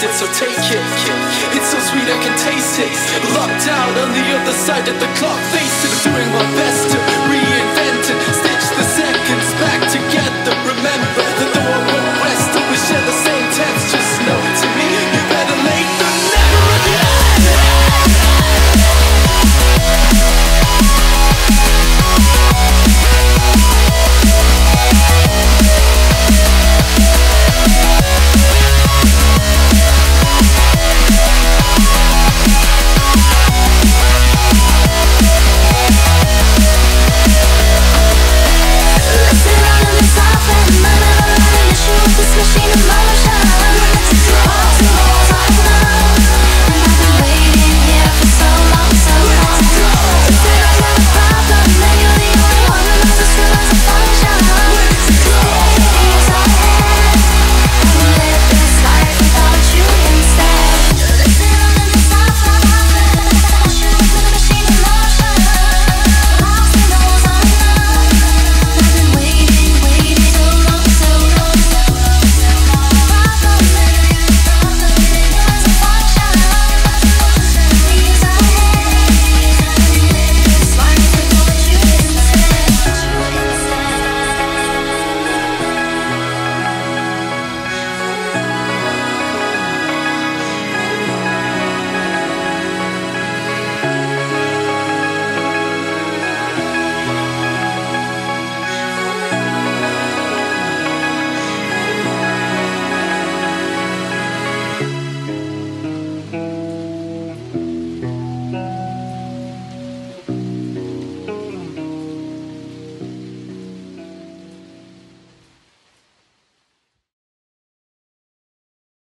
to so take it. It's so sweet I can taste it. Locked out on the other side of the clock, facing, doing my best to